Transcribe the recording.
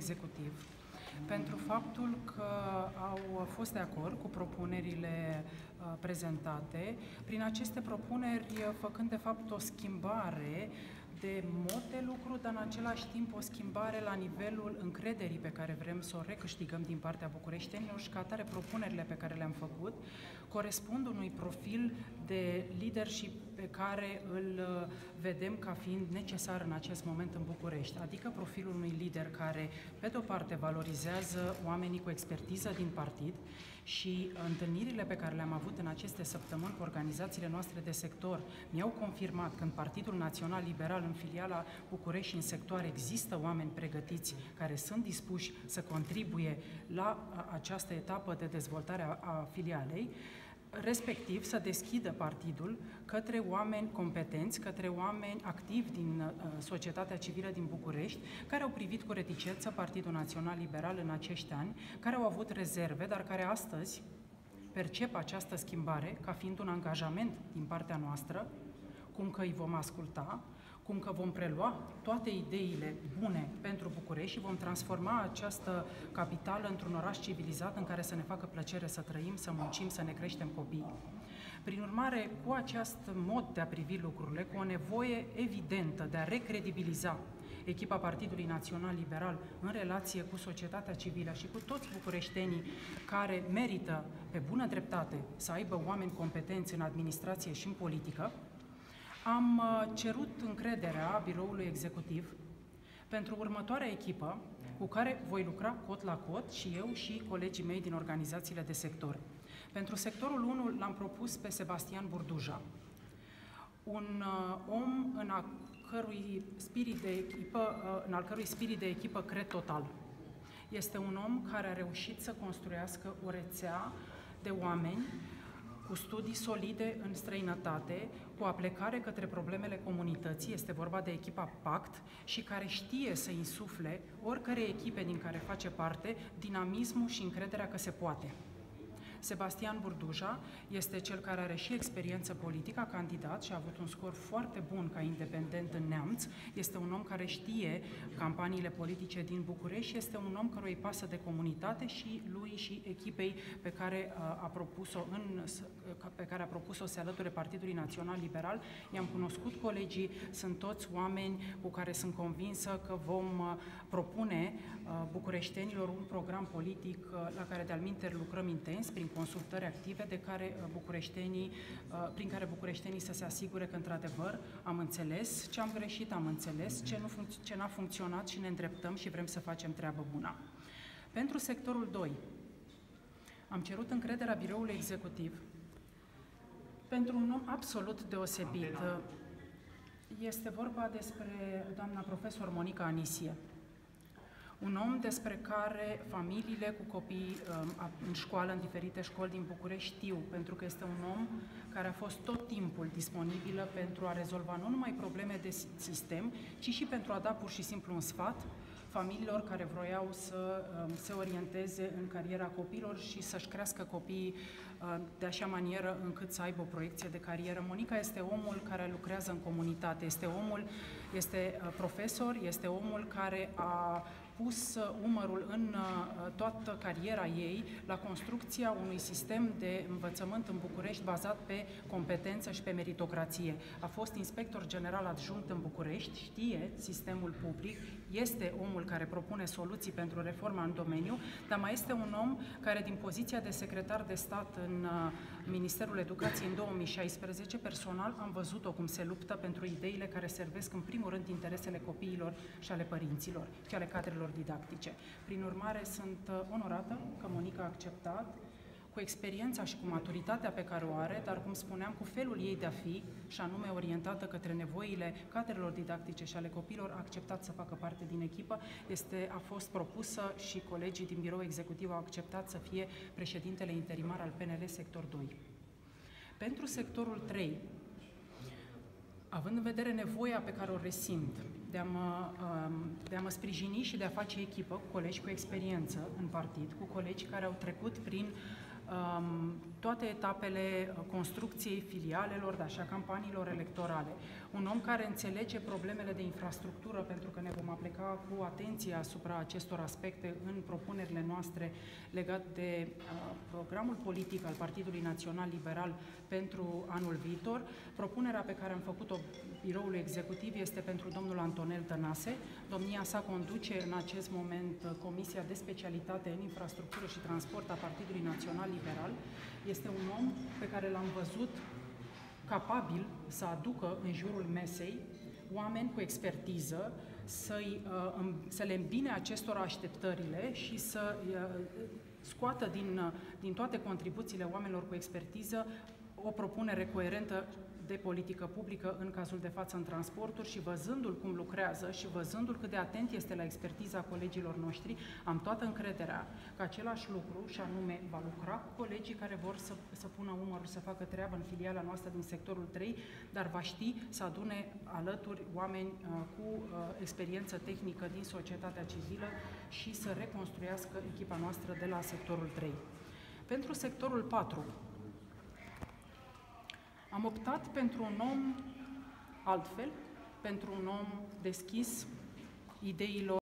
executiv. Pentru faptul că au fost de acord cu propunerile uh, prezentate, prin aceste propuneri făcând de fapt o schimbare de mod de lucru, dar în același timp o schimbare la nivelul încrederii pe care vrem să o recâștigăm din partea bucureștenilor și ca atare propunerile pe care le-am făcut corespund unui profil de leadership pe care îl uh, vedem ca fiind necesar în acest moment în București, adică profilul unui lider care, pe de o parte, valorizează oamenii cu expertiză din partid și întâlnirile pe care le-am avut în aceste săptămâni cu organizațiile noastre de sector mi-au confirmat că în Partidul Național Liberal, în filiala București și în sector, există oameni pregătiți care sunt dispuși să contribuie la această etapă de dezvoltare a filialei respectiv să deschidă partidul către oameni competenți, către oameni activi din uh, societatea civilă din București, care au privit cu reticență Partidul Național Liberal în acești ani, care au avut rezerve, dar care astăzi percep această schimbare ca fiind un angajament din partea noastră, cum că îi vom asculta, cum că vom prelua toate ideile bune pentru București și vom transforma această capitală într-un oraș civilizat în care să ne facă plăcere să trăim, să muncim, să ne creștem copiii. Prin urmare, cu acest mod de a privi lucrurile, cu o nevoie evidentă de a recredibiliza echipa Partidului Național Liberal în relație cu societatea civilă și cu toți bucureștenii care merită pe bună dreptate să aibă oameni competenți în administrație și în politică, am uh, cerut încrederea biroului executiv pentru următoarea echipă cu care voi lucra cot la cot și eu și colegii mei din organizațiile de sector. Pentru sectorul 1 l-am propus pe Sebastian Burduja, un uh, om în a cărui spirit de echipă, uh, în al cărui spirit de echipă cred total. Este un om care a reușit să construiască o rețea de oameni cu studii solide în străinătate, cu aplecare către problemele comunității, este vorba de echipa PACT, și care știe să insufle oricărei echipe din care face parte dinamismul și încrederea că se poate. Sebastian Burduja este cel care are și experiență politică, candidat și a avut un scor foarte bun ca independent în Neamț. Este un om care știe campaniile politice din București și este un om care îi pasă de comunitate și lui și echipei pe care uh, a propus-o în, pe care a propus-o să alăture Partidului Național Liberal. I-am cunoscut colegii, sunt toți oameni cu care sunt convinsă că vom uh, propune uh, bucureștenilor un program politic la care de-al lucrăm intens prin consultări active de care uh, bucureștenii, uh, prin care bucureștenii să se asigure că, într-adevăr, am înțeles ce am greșit, am înțeles ce, nu func- ce n-a funcționat și ne îndreptăm și vrem să facem treabă bună. Pentru sectorul 2, am cerut încrederea biroului executiv pentru un om absolut deosebit. Este vorba despre doamna profesor Monica Anisie un om despre care familiile cu copii um, în școală, în diferite școli din București știu, pentru că este un om care a fost tot timpul disponibilă pentru a rezolva nu numai probleme de sistem, ci și pentru a da pur și simplu un sfat familiilor care vroiau să um, se orienteze în cariera copilor și să-și crească copiii uh, de așa manieră încât să aibă o proiecție de carieră. Monica este omul care lucrează în comunitate, este omul, este uh, profesor, este omul care a pus uh, umărul în uh, toată cariera ei la construcția unui sistem de învățământ în București bazat pe competență și pe meritocrație. A fost inspector general adjunct în București, știe sistemul public, este omul care propune soluții pentru reforma în domeniu, dar mai este un om care din poziția de secretar de stat în uh, Ministerul Educației în 2016, personal am văzut-o cum se luptă pentru ideile care servesc în primul rând interesele copiilor și ale părinților și ale cadrelor didactice. Prin urmare, sunt uh, onorată că Monica a acceptat cu experiența și cu maturitatea pe care o are, dar, cum spuneam, cu felul ei de a fi, și anume orientată către nevoile cadrelor didactice și ale copiilor, a acceptat să facă parte din echipă, este, a fost propusă și colegii din birou executiv au acceptat să fie președintele interimar al PNL sector 2. Pentru sectorul 3, având în vedere nevoia pe care o resimt de a, mă, um, de a mă sprijini și de a face echipă cu colegi cu experiență în partid, cu colegi care au trecut prin um, toate etapele construcției filialelor, dar și a campaniilor electorale. Un om care înțelege problemele de infrastructură, pentru că ne vom aplica cu atenție asupra acestor aspecte în propunerile noastre legate de uh, programul politic al Partidului Național Liberal pentru anul viitor. Propunerea pe care am făcut-o biroului executiv este pentru domnul Antonel Tănase. Domnia sa conduce în acest moment Comisia de Specialitate în Infrastructură și Transport a Partidului Național Liberal. Este un om pe care l-am văzut capabil să aducă în jurul mesei oameni cu expertiză, să, uh, să le îmbine acestor așteptările și să uh, scoată din, uh, din toate contribuțiile oamenilor cu expertiză o propunere coerentă de politică publică, în cazul de față în transporturi și văzându-l cum lucrează și văzându-l cât de atent este la expertiza colegilor noștri, am toată încrederea că același lucru, și anume va lucra cu colegii care vor să, să pună umărul, să facă treabă în filiala noastră din sectorul 3, dar va ști să adune alături oameni uh, cu uh, experiență tehnică din societatea civilă și să reconstruiască echipa noastră de la sectorul 3. Pentru sectorul 4, am optat pentru un om altfel, pentru un om deschis ideilor